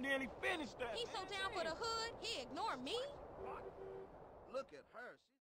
nearly finished that. He's so down for the hood, he ignore me? Look at her. She's